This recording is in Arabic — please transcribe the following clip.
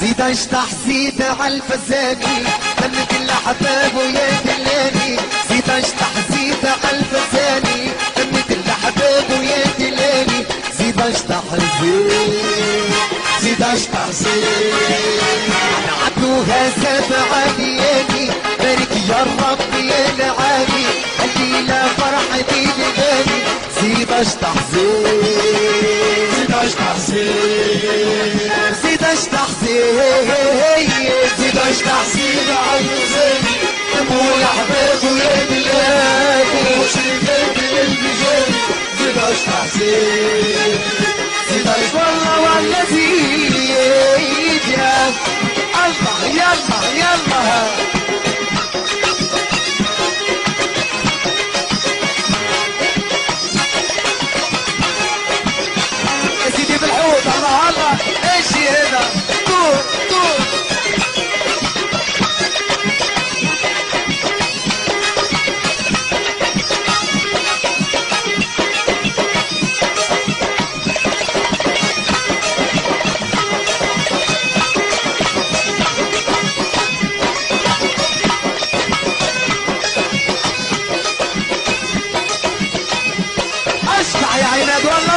زيد اشطح زيد على الفزاني خلت الاحباب ويا دلاني زيد اشطح زيد على الفزاني خلت الاحباب ويا دلاني زيد اشطح زيد زيد اشطح زيد. عدوها سبع ليالي بارك يا رب يا العالي الليلة فرحتي لبالي زيد اشطح زيد. اشطح زيد عالمزاني ابو الاحباب ويا بلادي وشريكات البجاني زيد زيد اشطح والله والذي Ya, 在断了